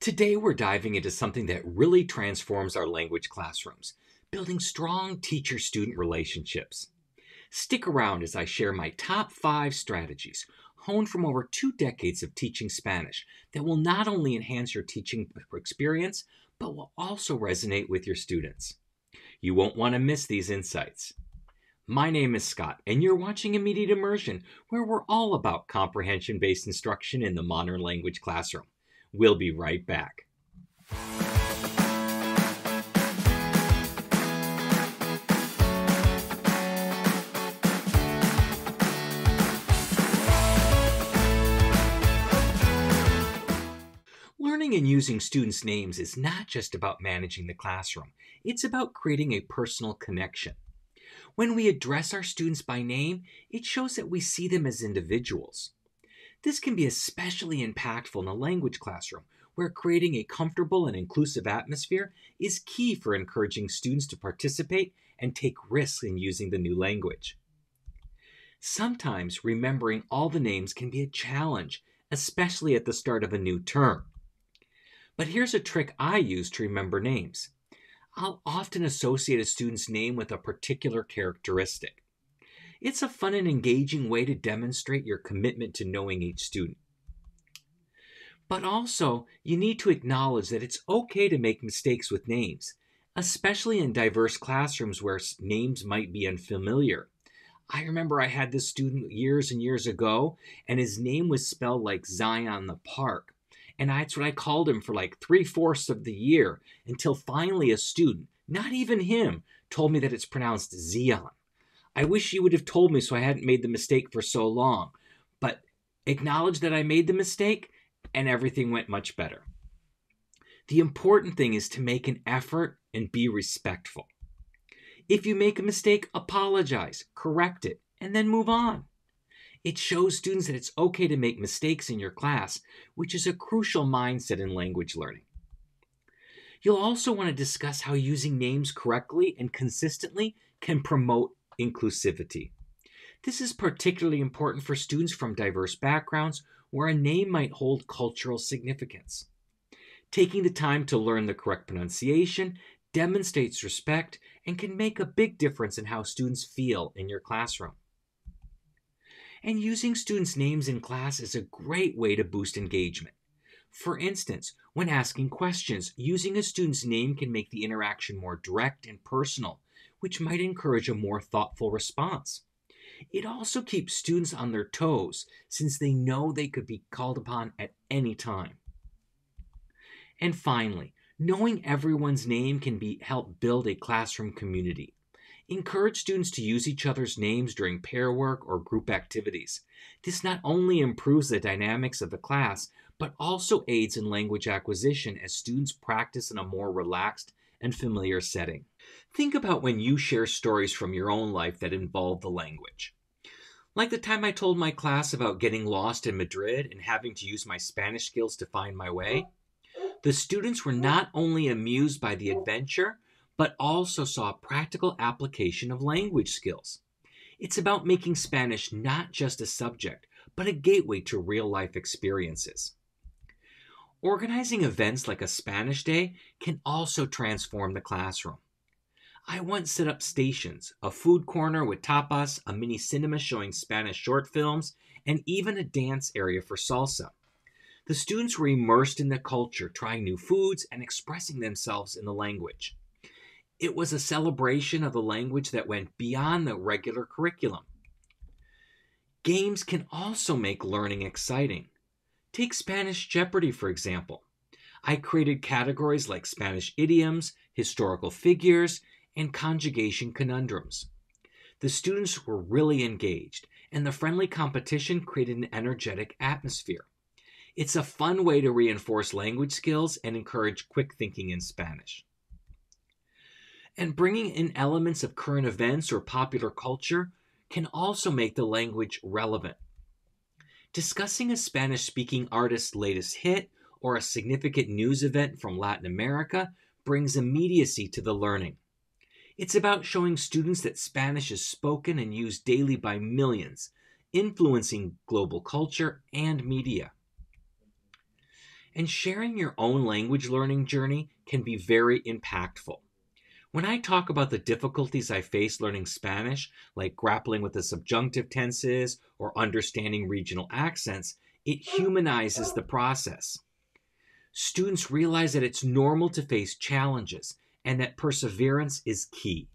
Today, we're diving into something that really transforms our language classrooms building strong teacher student relationships. Stick around as I share my top five strategies, honed from over two decades of teaching Spanish, that will not only enhance your teaching experience, but will also resonate with your students. You won't want to miss these insights. My name is Scott, and you're watching Immediate Immersion, where we're all about comprehension based instruction in the modern language classroom. We'll be right back. Learning and using students' names is not just about managing the classroom, it's about creating a personal connection. When we address our students by name, it shows that we see them as individuals. This can be especially impactful in a language classroom, where creating a comfortable and inclusive atmosphere is key for encouraging students to participate and take risks in using the new language. Sometimes remembering all the names can be a challenge, especially at the start of a new term. But here's a trick I use to remember names. I'll often associate a student's name with a particular characteristic. It's a fun and engaging way to demonstrate your commitment to knowing each student. But also, you need to acknowledge that it's okay to make mistakes with names, especially in diverse classrooms where names might be unfamiliar. I remember I had this student years and years ago, and his name was spelled like Zion the Park. And that's what I called him for like three fourths of the year until finally a student, not even him, told me that it's pronounced Zion. I wish you would have told me so I hadn't made the mistake for so long. But acknowledge that I made the mistake and everything went much better. The important thing is to make an effort and be respectful. If you make a mistake, apologize, correct it, and then move on. It shows students that it's okay to make mistakes in your class, which is a crucial mindset in language learning. You'll also want to discuss how using names correctly and consistently can promote inclusivity. This is particularly important for students from diverse backgrounds where a name might hold cultural significance. Taking the time to learn the correct pronunciation demonstrates respect and can make a big difference in how students feel in your classroom. And using students' names in class is a great way to boost engagement. For instance, when asking questions, using a student's name can make the interaction more direct and personal which might encourage a more thoughtful response. It also keeps students on their toes since they know they could be called upon at any time. And finally, knowing everyone's name can be help build a classroom community. Encourage students to use each other's names during pair work or group activities. This not only improves the dynamics of the class, but also aids in language acquisition as students practice in a more relaxed and familiar setting. Think about when you share stories from your own life that involve the language. Like the time I told my class about getting lost in Madrid and having to use my Spanish skills to find my way. The students were not only amused by the adventure, but also saw practical application of language skills. It's about making Spanish not just a subject, but a gateway to real life experiences. Organizing events like a Spanish Day can also transform the classroom. I once set up stations, a food corner with tapas, a mini cinema showing Spanish short films, and even a dance area for salsa. The students were immersed in the culture, trying new foods and expressing themselves in the language. It was a celebration of the language that went beyond the regular curriculum. Games can also make learning exciting. Take Spanish Jeopardy, for example. I created categories like Spanish idioms, historical figures, and conjugation conundrums. The students were really engaged, and the friendly competition created an energetic atmosphere. It's a fun way to reinforce language skills and encourage quick thinking in Spanish. And bringing in elements of current events or popular culture can also make the language relevant. Discussing a Spanish speaking artist's latest hit or a significant news event from Latin America brings immediacy to the learning. It's about showing students that Spanish is spoken and used daily by millions, influencing global culture and media. And sharing your own language learning journey can be very impactful. When I talk about the difficulties I face learning Spanish, like grappling with the subjunctive tenses or understanding regional accents, it humanizes the process. Students realize that it's normal to face challenges and that perseverance is key.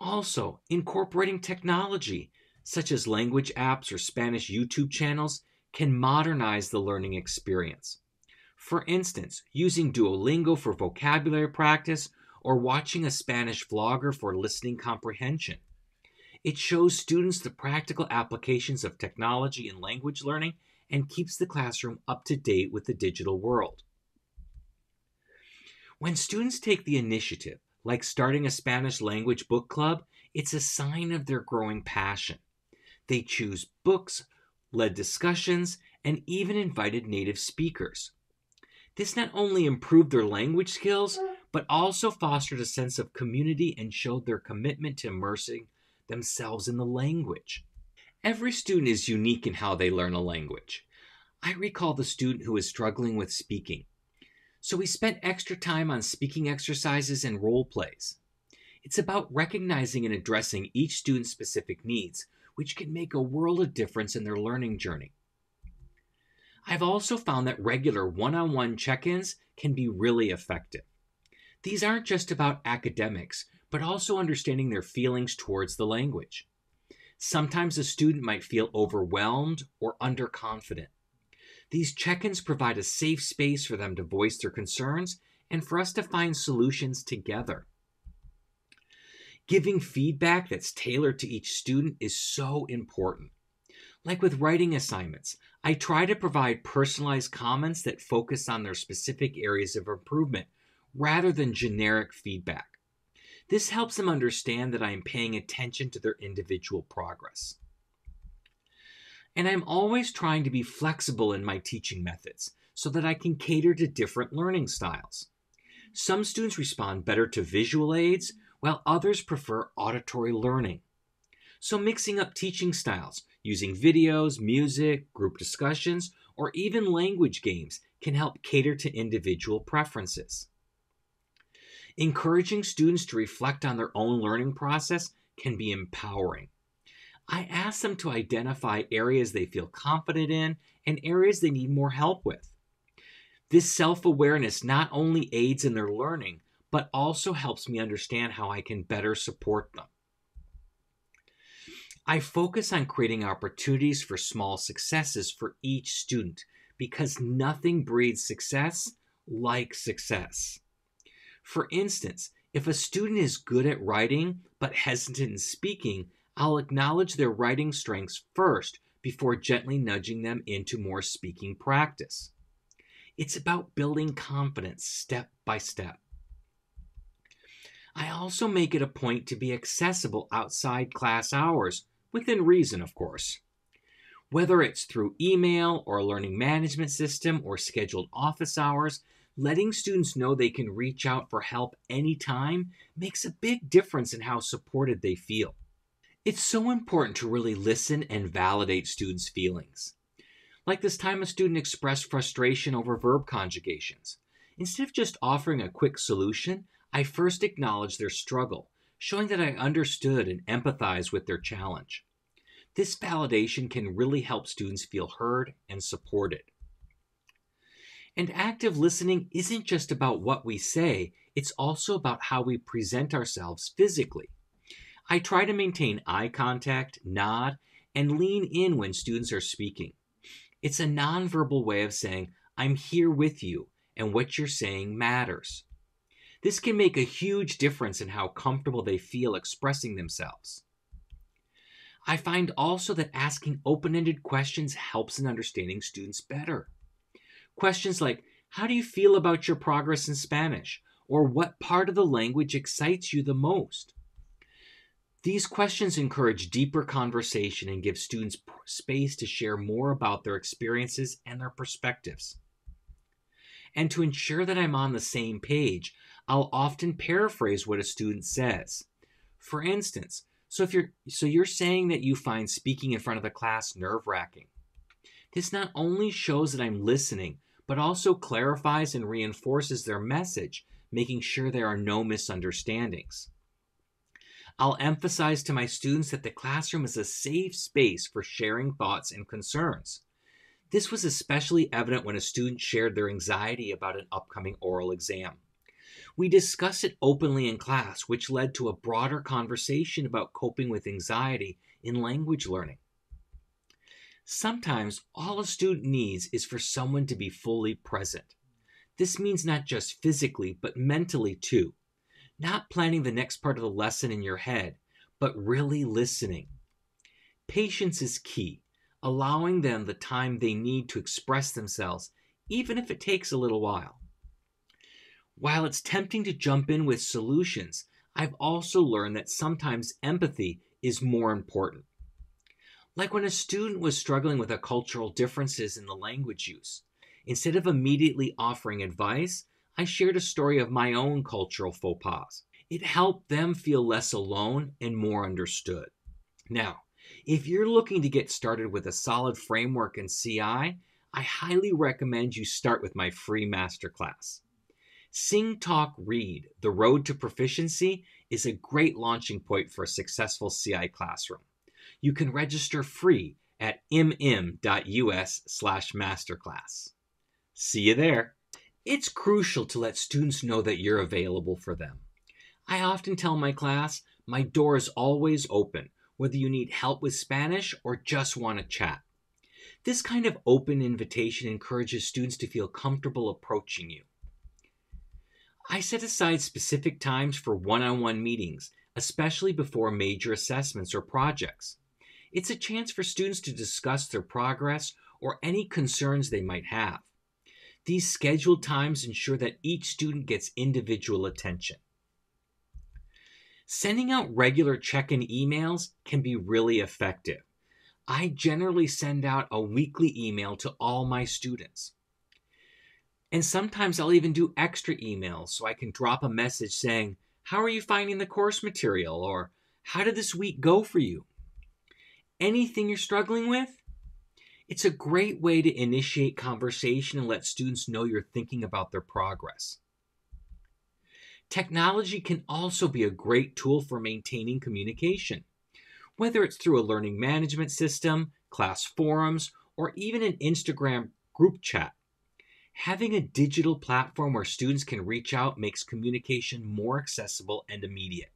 Also, incorporating technology, such as language apps or Spanish YouTube channels, can modernize the learning experience. For instance, using Duolingo for vocabulary practice or watching a Spanish vlogger for listening comprehension. It shows students the practical applications of technology in language learning and keeps the classroom up to date with the digital world. When students take the initiative, like starting a Spanish language book club, it's a sign of their growing passion. They choose books, led discussions, and even invited native speakers. This not only improved their language skills, but also fostered a sense of community and showed their commitment to immersing themselves in the language. Every student is unique in how they learn a language. I recall the student who was struggling with speaking. So we spent extra time on speaking exercises and role plays. It's about recognizing and addressing each student's specific needs, which can make a world of difference in their learning journey. I've also found that regular one on one check ins can be really effective. These aren't just about academics, but also understanding their feelings towards the language. Sometimes a student might feel overwhelmed or underconfident. These check ins provide a safe space for them to voice their concerns and for us to find solutions together. Giving feedback that's tailored to each student is so important. Like with writing assignments, I try to provide personalized comments that focus on their specific areas of improvement rather than generic feedback. This helps them understand that I am paying attention to their individual progress. And I'm always trying to be flexible in my teaching methods so that I can cater to different learning styles. Some students respond better to visual aids, while others prefer auditory learning. So, mixing up teaching styles using videos, music, group discussions, or even language games can help cater to individual preferences. Encouraging students to reflect on their own learning process can be empowering. I ask them to identify areas they feel confident in and areas they need more help with. This self awareness not only aids in their learning, but also helps me understand how I can better support them. I focus on creating opportunities for small successes for each student because nothing breeds success like success. For instance, if a student is good at writing but hesitant in speaking, I'll acknowledge their writing strengths first before gently nudging them into more speaking practice. It's about building confidence step by step. I also make it a point to be accessible outside class hours, within reason, of course. Whether it's through email or a learning management system or scheduled office hours, letting students know they can reach out for help anytime makes a big difference in how supported they feel. It's so important to really listen and validate students' feelings. Like this time a student expressed frustration over verb conjugations. Instead of just offering a quick solution, I first acknowledged their struggle, showing that I understood and empathized with their challenge. This validation can really help students feel heard and supported. And active listening isn't just about what we say, it's also about how we present ourselves physically. I try to maintain eye contact, nod, and lean in when students are speaking. It's a nonverbal way of saying, I'm here with you, and what you're saying matters. This can make a huge difference in how comfortable they feel expressing themselves. I find also that asking open ended questions helps in understanding students better. Questions like, How do you feel about your progress in Spanish? Or what part of the language excites you the most? These questions encourage deeper conversation and give students space to share more about their experiences and their perspectives. And to ensure that I'm on the same page, I'll often paraphrase what a student says. For instance, so if you're so you're saying that you find speaking in front of the class nerve-wracking. This not only shows that I'm listening, but also clarifies and reinforces their message, making sure there are no misunderstandings. I'll emphasize to my students that the classroom is a safe space for sharing thoughts and concerns. This was especially evident when a student shared their anxiety about an upcoming oral exam. We discussed it openly in class, which led to a broader conversation about coping with anxiety in language learning. Sometimes all a student needs is for someone to be fully present. This means not just physically, but mentally too. Not planning the next part of the lesson in your head, but really listening. Patience is key, allowing them the time they need to express themselves, even if it takes a little while. While it's tempting to jump in with solutions, I've also learned that sometimes empathy is more important. Like when a student was struggling with the cultural differences in the language use. Instead of immediately offering advice, I shared a story of my own cultural faux pas. It helped them feel less alone and more understood. Now, if you're looking to get started with a solid framework in CI, I highly recommend you start with my free masterclass. Sing Talk Read The Road to Proficiency is a great launching point for a successful CI classroom. You can register free at imim.us slash masterclass. See you there. It's crucial to let students know that you're available for them. I often tell my class, my door is always open, whether you need help with Spanish or just want to chat. This kind of open invitation encourages students to feel comfortable approaching you. I set aside specific times for one on one meetings, especially before major assessments or projects. It's a chance for students to discuss their progress or any concerns they might have. These scheduled times ensure that each student gets individual attention. Sending out regular check in emails can be really effective. I generally send out a weekly email to all my students. And sometimes I'll even do extra emails so I can drop a message saying, How are you finding the course material? or How did this week go for you? Anything you're struggling with? It's a great way to initiate conversation and let students know you're thinking about their progress. Technology can also be a great tool for maintaining communication, whether it's through a learning management system, class forums, or even an Instagram group chat. Having a digital platform where students can reach out makes communication more accessible and immediate.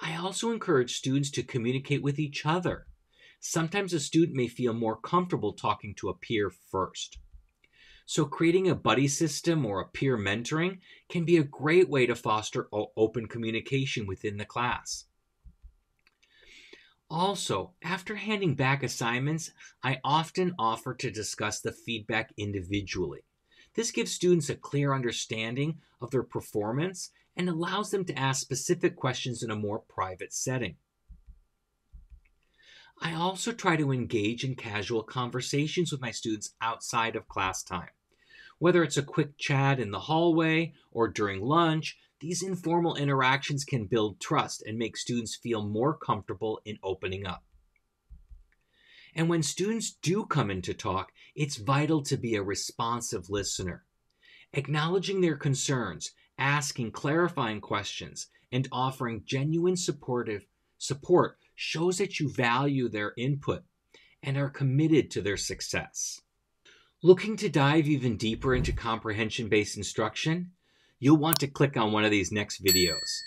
I also encourage students to communicate with each other sometimes a student may feel more comfortable talking to a peer first. So, creating a buddy system or a peer mentoring can be a great way to foster open communication within the class. Also, after handing back assignments, I often offer to discuss the feedback individually. This gives students a clear understanding of their performance and allows them to ask specific questions in a more private setting. I also try to engage in casual conversations with my students outside of class time. Whether it's a quick chat in the hallway or during lunch, these informal interactions can build trust and make students feel more comfortable in opening up. And when students do come in to talk, it's vital to be a responsive listener. Acknowledging their concerns, asking clarifying questions, and offering genuine supportive support shows that you value their input and are committed to their success. Looking to dive even deeper into comprehension based instruction? You'll want to click on one of these next videos.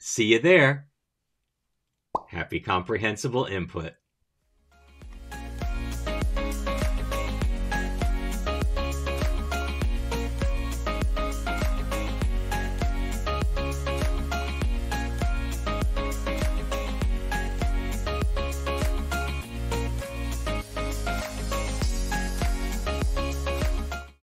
See you there! Happy comprehensible input.